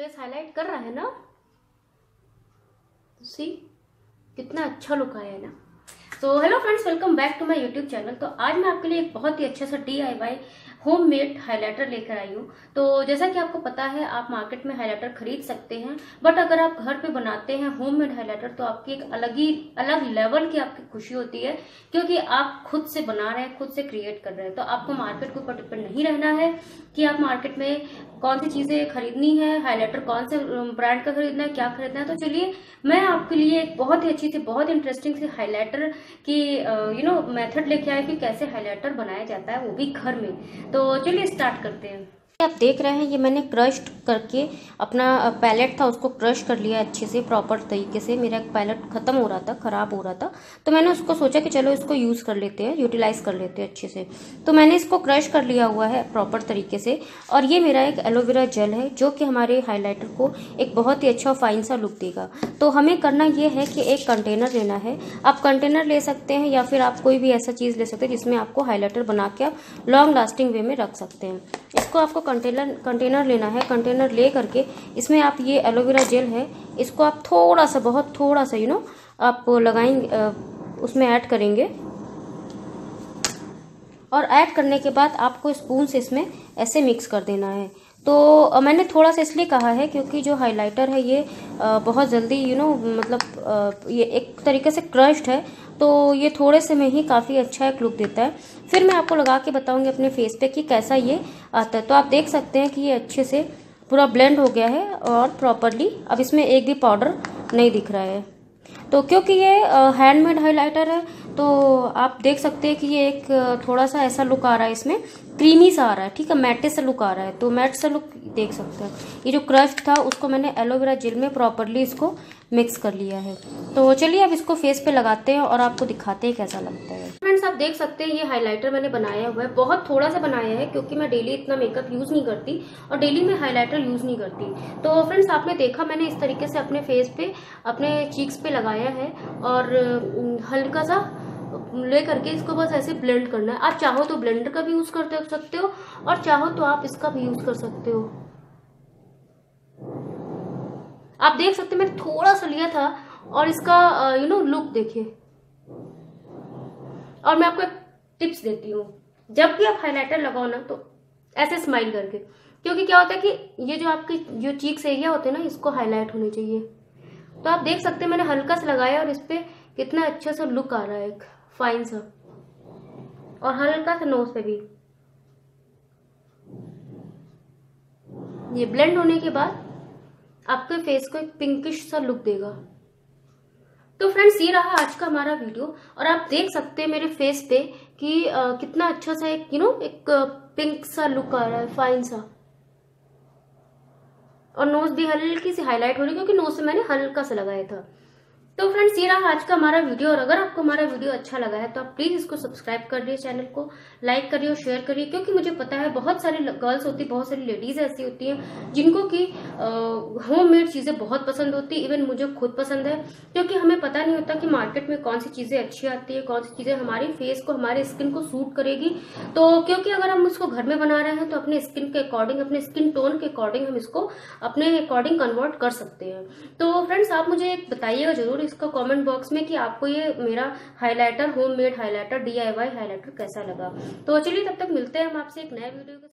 Face highlight कर रहा है ना? सी कितना अच्छा लुक आया है ना। तो hello friends welcome back to my YouTube channel तो आज मैं आपके लिए एक बहुत ही अच्छा सा D I Y home made highlighter लेकर आई हूँ। तो जैसा कि आपको पता है, आप मार्केट में हाईलाइटर खरीद सकते हैं बट अगर आप घर पे बनाते हैं होम मेड हाईलाइटर तो आपकी एक अलग ही, अलग लेवल की आपकी खुशी होती है, क्योंकि आप खुद से बना रहे हैं, खुद से क्रिएट कर रहे हैं। तो आपको मार्केट के ऊपर डिपेंड नहीं रहना है कि आप मार्केट में कौन सी चीज़ें खरीदनी है हाईलाइटर कौन से ब्रांड का खरीदना है, क्या खरीदना है। तो चलिए, मैं आपके लिए एक बहुत ही अच्छी सी, बहुत इंटरेस्टिंग सी हाईलाइटर की यू नो मेथड लेके आए कि कैसे हाईलाइटर बनाया जाता है वो भी घर में। तो चलिए स्टार्ट करते हैं। आप देख रहे हैं, ये मैंने क्रश्ड करके अपना पैलेट था, उसको क्रश कर लिया अच्छे से प्रॉपर तरीके से। मेरा पैलेट ख़त्म हो रहा था, ख़राब हो रहा था। तो मैंने उसको सोचा कि चलो इसको यूज़ कर लेते हैं यूटिलाइज कर लेते हैं अच्छे से। तो मैंने इसको क्रश कर लिया हुआ है प्रॉपर तरीके से। और ये मेरा एक एलोवेरा जेल है, जो कि हमारे हाईलाइटर को एक बहुत ही अच्छा फाइन सा लुक देगा। तो हमें करना ये है कि एक कंटेनर लेना है। आप कंटेनर ले सकते हैं, या फिर आप कोई भी ऐसा चीज़ ले सकते हैं जिसमें आपको हाईलाइटर बना के आप लॉन्ग लास्टिंग वे में रख सकते हैं। इसको आपको कंटेनर कंटेनर लेना है कंटेनर ले करके, इसमें आप ये एलोवेरा जेल है, इसको आप थोड़ा सा बहुत थोड़ा सा यू नो आप लगाएँगे उसमें ऐड करेंगे। और ऐड करने के बाद आपको स्पून से इसमें ऐसे मिक्स कर देना है। तो मैंने थोड़ा सा इसलिए कहा है क्योंकि जो हाइलाइटर है ये बहुत जल्दी यू नो मतलब ये एक तरीके से क्रश्ड है। तो ये थोड़े से में ही काफ़ी अच्छा एक लुक देता है। फिर मैं आपको लगा के बताऊँगी अपने फेस पे कि कैसा ये आता है। तो आप देख सकते हैं कि ये अच्छे से पूरा ब्लेंड हो गया है और प्रॉपरली अब इसमें एक भी पाउडर नहीं दिख रहा है। तो क्योंकि ये हैंडमेड हाइलाइटर है तो आप देख सकते हैं कि ये एक थोड़ा सा ऐसा लुक आ रहा है इसमें। क्रीमी सा आ रहा है, ठीक है? मैटे से लुक आ रहा है। तो मैट से लुक देख सकते हैं। ये जो क्रश था, उसको मैंने एलोवेरा जेल में प्रॉपरली इसको मिक्स कर लिया है। तो चलिए अब इसको फेस पे लगाते हैं और आपको दिखाते हैं कैसा लगता है। फ्रेंड्स आप देख सकते हैं, ये हाइलाइटर मैंने बनाया हुआ है। बहुत थोड़ा सा बनाया है, क्योंकि मैं डेली इतना मेकअप यूज़ नहीं करती और डेली मैं हाईलाइटर यूज़ नहीं करती। तो फ्रेंड्स आपने देखा, मैंने इस तरीके से अपने फेस पे, अपने चीक्स पे लगाया है और हल्का सा ले करके इसको बस ऐसे ब्लेंड करना है। आप चाहो तो ब्लेंडर का भी यूज़ कर सकते हो और चाहो तो आप इसका भी यूज़ कर सकते हो। आप देख सकते मैंने थोड़ा सा लिया था और इसका यू नो लुक देखिए। और मैं आपको एक टिप्स देती हूँ। जब भी आप हाइलाइटर लगाओ ना तो ऐसे स्माइल करके। क्योंकि क्या होता है कि ये जो आपकी, जो चीक्स एरिया होते हैं ना, इसको हाईलाइट होने चाहिए। तो आप देख सकते हैं, मैंने हल्का सा लगाया और इस पर कितना अच्छा सा लुक आ रहा है, एक फाइन सा। और हल्का सा नोज़ पे भी। ये ब्लेंड होने के बाद आपके फेस को एक पिंकिश सा लुक देगा। तो फ्रेंड्स ये रहा आज का हमारा वीडियो और आप देख सकते हैं मेरे फेस पे कि आ, कितना अच्छा सा एक यू नो एक पिंक सा लुक आ रहा है फाइन सा। और नोज़ भी हल्की सी हाईलाइट हो रही है क्योंकि नोज़ से मैंने हल्का सा लगाया था। तो फ्रेंड्स ये रहा आज का हमारा वीडियो और अगर आपको हमारा वीडियो अच्छा लगा है तो आप प्लीज़ इसको सब्सक्राइब कर दिए चैनल को लाइक करिए और शेयर करिए, क्योंकि मुझे पता है बहुत सारी गर्ल्स होती है बहुत सारी लेडीज़ ऐसी होती हैं, जिनको की होम मेड चीज़ें बहुत पसंद होती है इवन मुझे खुद पसंद है, क्योंकि हमें पता नहीं होता कि मार्केट में कौन सी चीज़ें अच्छी आती है, कौन सी चीज़ें हमारी फेस को, हमारे स्किन को सूट करेगी। तो क्योंकि अगर हम उसको घर में बना रहे हैं तो अपने स्किन के अकॉर्डिंग अपने स्किन टोन के अकॉर्डिंग हम इसको अपने अकॉर्डिंग कन्वर्ट कर सकते हैं। तो फ्रेंड्स आप मुझे बताइएगा ज़रूर इसका कमेंट बॉक्स में कि आपको ये मेरा highlighter homemade highlighter DIY highlighter कैसा लगा। तो चलिए तब तक मिलते हैं हम आपसे एक नए वीडियो